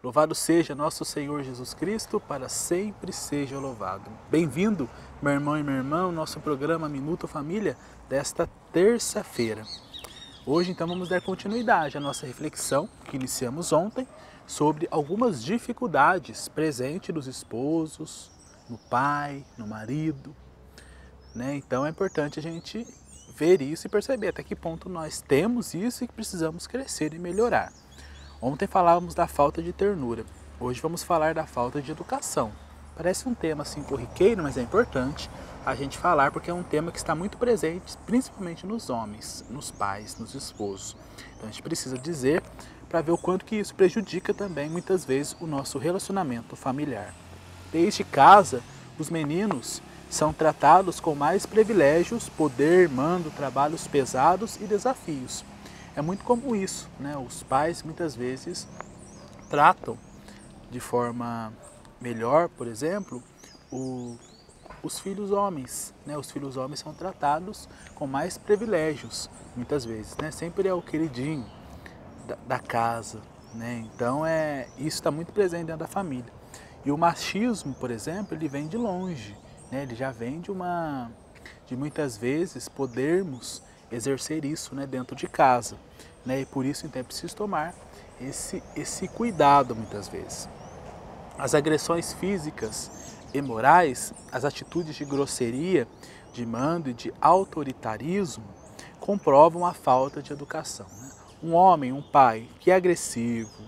Louvado seja nosso Senhor Jesus Cristo, para sempre seja louvado. Bem-vindo, meu irmão e minha irmã, ao nosso programa Minuto Família desta terça-feira. Hoje, então, vamos dar continuidade à nossa reflexão que iniciamos ontem sobre algumas dificuldades presentes nos esposos, no pai, no marido. Né? Então, é importante a gente ver isso e perceber até que ponto nós temos isso e precisamos crescer e melhorar. Ontem falávamos da falta de ternura. Hoje vamos falar da falta de educação. Parece um tema assim corriqueiro, mas é importante a gente falar porque é um tema que está muito presente, principalmente nos homens, nos pais, nos esposos. Então a gente precisa dizer para ver o quanto que isso prejudica também muitas vezes o nosso relacionamento familiar. Desde casa, os meninos são tratados com mais privilégios, poder, mando, trabalhos pesados e desafios. É muito comum isso, né? Os pais muitas vezes tratam de forma melhor, por exemplo, o, os filhos homens, né? Os filhos homens são tratados com mais privilégios, muitas vezes, né? Sempre é o queridinho da, da casa, né? Então é isso está muito presente dentro da família. E o machismo, por exemplo, ele vem de longe, né? Ele já vem de uma de muitas vezes podermos exercer isso né, dentro de casa. Né? E por isso então é preciso tomar esse, esse cuidado muitas vezes. As agressões físicas e morais, as atitudes de grosseria, de mando e de autoritarismo comprovam a falta de educação. Né? Um homem, um pai que é agressivo,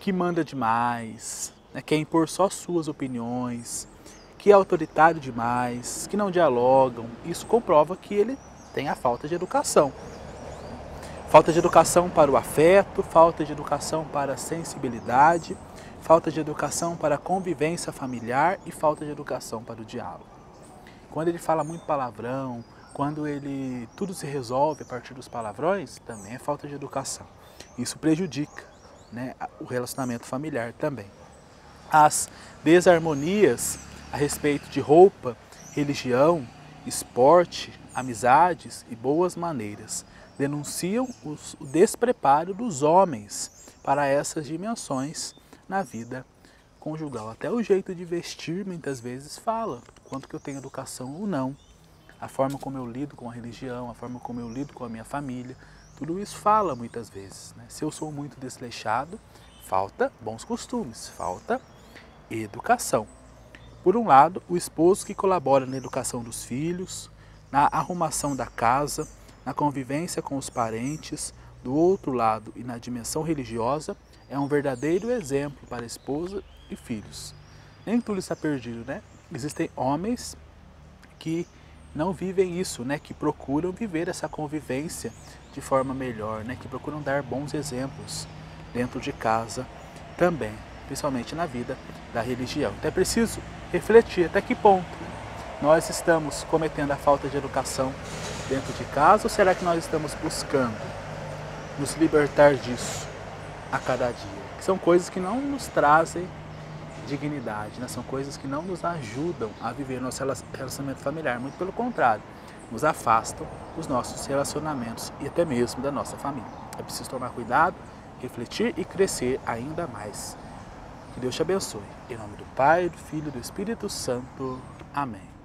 que manda demais, né? quer impor só suas opiniões, que é autoritário demais, que não dialogam, isso comprova que ele tem a falta de educação. Falta de educação para o afeto, falta de educação para a sensibilidade, falta de educação para a convivência familiar e falta de educação para o diálogo. Quando ele fala muito palavrão, quando ele tudo se resolve a partir dos palavrões, também é falta de educação. Isso prejudica né, o relacionamento familiar também. As desarmonias a respeito de roupa, religião, esporte, amizades e boas maneiras denunciam o despreparo dos homens para essas dimensões na vida conjugal. Até o jeito de vestir muitas vezes fala quanto que eu tenho educação ou não. A forma como eu lido com a religião, a forma como eu lido com a minha família, tudo isso fala muitas vezes. Né? Se eu sou muito desleixado, falta bons costumes, falta educação. Por um lado, o esposo que colabora na educação dos filhos, na arrumação da casa, na convivência com os parentes, do outro lado e na dimensão religiosa, é um verdadeiro exemplo para esposa e filhos. Nem tudo está perdido, né? Existem homens que não vivem isso, né? Que procuram viver essa convivência de forma melhor, né? Que procuram dar bons exemplos dentro de casa também, principalmente na vida da religião. Então é preciso refletir até que ponto nós estamos cometendo a falta de educação dentro de casa ou será que nós estamos buscando nos libertar disso a cada dia? Que são coisas que não nos trazem dignidade, né? são coisas que não nos ajudam a viver nosso relacionamento familiar, muito pelo contrário, nos afastam dos nossos relacionamentos e até mesmo da nossa família. É preciso tomar cuidado, refletir e crescer ainda mais. Que Deus te abençoe. Em nome do Pai, do Filho e do Espírito Santo. Amém.